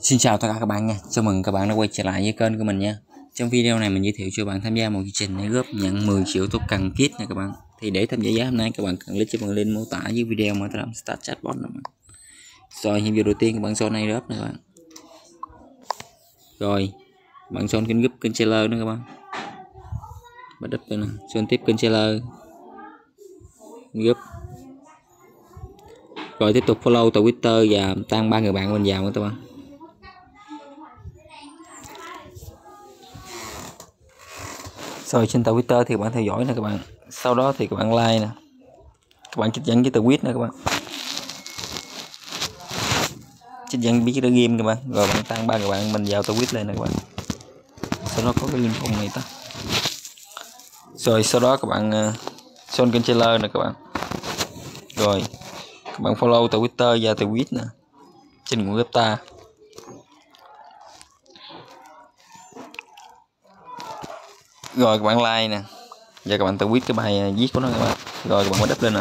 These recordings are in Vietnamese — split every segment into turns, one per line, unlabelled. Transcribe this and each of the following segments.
Xin chào tất cả các bạn nha, chào mừng các bạn đã quay trở lại với kênh của mình nha. Trong video này mình giới thiệu cho bạn tham gia một chương trình để góp nhận 10 triệu tốt cần kit nha các bạn. Thì để tham gia giá hôm nay các bạn cần click cho mình link mô tả dưới video mà ta làm start chatbot nè Rồi nhiệm vụ đầu tiên các bạn show này góp nè các bạn. Rồi bạn show kênh group kênh trailer nữa các bạn. Bắt đắp nè, show tiếp kênh trailer. Group rồi tiếp tục follow Twitter và tăng ba người bạn mình vào nữa các bạn. Rồi trên Twitter thì các bạn theo dõi nè các bạn. Sau đó thì các bạn like nè. Các bạn trích dẫn với quýt nè các bạn. Trích dẫn biết cái game các bạn. Rồi bạn tăng ba các bạn mình vào tweet lên nè các bạn. Sau đó có cái link phòng này ta. Rồi sau đó các bạn ờ, uh, son kênh trailer nè các bạn. Rồi các bạn follow Twitter và tweet nè. Trên nguồn web ta. Rồi, các bạn like nè. Giờ các bạn tự viết cái bài à, viết của nó các bạn. Rồi, các bạn mới đắp lên nè.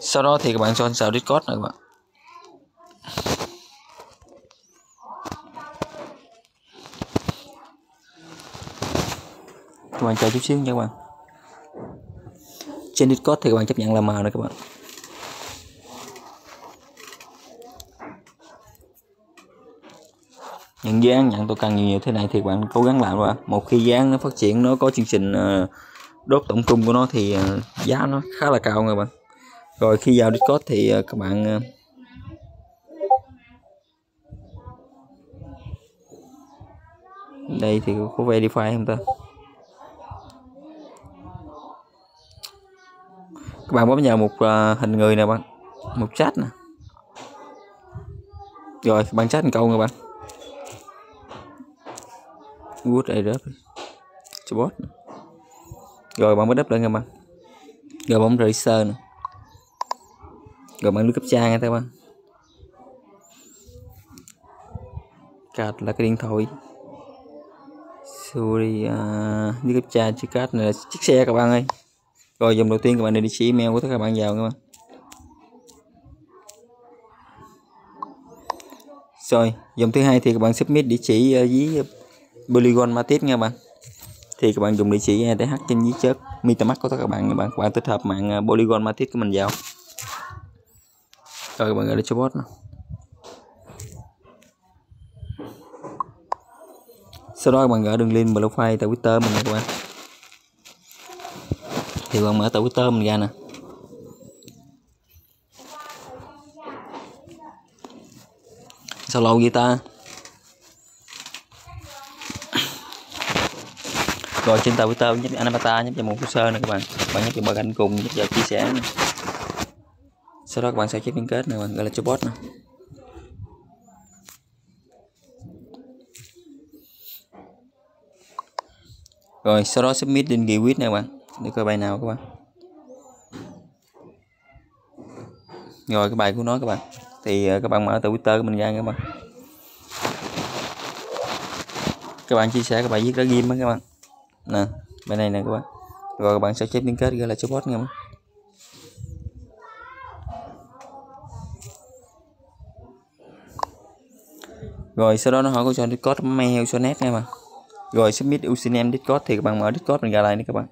Sau đó thì các bạn cho xào discord nè các bạn. Các bạn chờ chút xíu nha các bạn. Trên discord thì các bạn chấp nhận là mờ nè các bạn. Nhận án nhận tôi cần nhiều, nhiều thế này thì bạn cố gắng làm rồi một khi dáng nó phát triển nó có chương trình ờ, đốt tổng cung của nó thì ờ, giá nó khá là cao người bạn. Rồi khi vào discord thì ờ, các bạn đây thì có verify không ta? Các bạn bấm vào một hình người nè bạn một chat nè. Rồi bạn chat một câu nè bạn good Arab cho bot rồi bạn mới đắp lên các bạn. Rồi bấm racer nè rồi bạn lưu cấp trang nha các bạn. Card là cái điện thoại. Sorry uh, lưu cấp trang chiếc card này là chiếc xe các bạn ơi. Rồi dòng đầu tiên các bạn đi địa chỉ email của tất cả các bạn vào các bạn. Rồi dòng thứ hai thì các bạn submit địa chỉ à, uh, với Polygon matrix nha bạn. Thì các bạn dùng địa chỉ ETH trên dưới chất MetaMask của tất cả các bạn các bạn. Các bạn tích hợp mạng à, Polygon matrix của mình vào. Rồi các bạn gửi cho bot nào. sau đó các bạn gửi đường link profile tại Twitter mình nha các bạn. Thì các bạn mở tại Twitter mình ra nè. Sao lâu vậy ta? Rồi trên tàu Peter nhấp anh avatar nhấp vào một sơ này các bạn. Bạn nhấp vào bờ cạnh cùng nhấp vào chia sẻ này. sau đó các bạn sẽ check liên kết này bạn gọi là cho bot này, rồi sau đó submit lên ghi này các bạn. Để coi bài nào các bạn. Rồi cái bài của nó các bạn. Thì ờ, các bạn mở từ Twitter của mình ra các bạn. Các bạn chia sẻ các bài viết đó ghim các bạn nè, bên này nè các bạn. Rồi các bạn sẽ chép liên kết ra là cho bot nha không rồi sau đó nó hỏi câu cho discord mail cho net nha mà rồi submit username discord thì các bạn mở discord mình ra lại nè các bạn.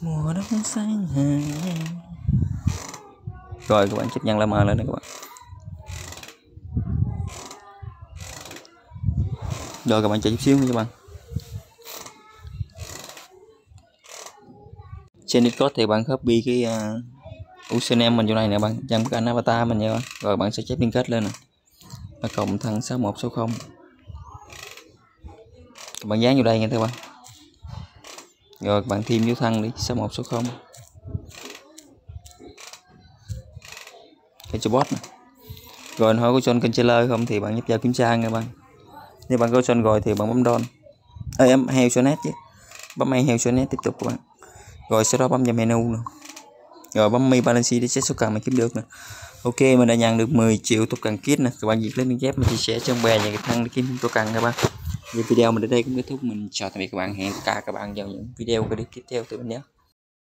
Mùa đông xanh hàng rồi các bạn chấp nhận là mờ lên đây các bạn. Rồi các bạn chờ chút xíu nha các bạn. Trên Discord thì bạn copy cái à, uh, username mình chỗ này nè bạn. Dán bức ảnh avatar mình nha bạn. Rồi bạn sẽ chép liên kết lên nè. Là cộng thằng 6160 các bạn dán vô đây nha các bạn. Rồi các bạn thêm vô thằng đi 6160 cái cho bot này. rồi hỏi có chọn kênh không thì bạn nhấp vào kiểm tra nha bạn. Nếu bạn có chọn rồi thì bạn bấm don Ê, em heo cho nét chứ. Bấm hay heo cho nét tiếp tục các bạn. Rồi sau đó bấm vào menu nữa. rồi bấm mi balance để xét số cần mà kiếm được nè. Ok mình đã nhận được 10 triệu tục cần kit nè. Các bạn việc lên ghép mình chia sẻ trong bè nhà cái thăng để kiếm tục cần các bạn. Video mình đến đây cũng kết thúc. Mình chào tạm biệt các bạn. Hẹn tất cả các bạn vào những video clip tiếp theo. Từ mình nhé.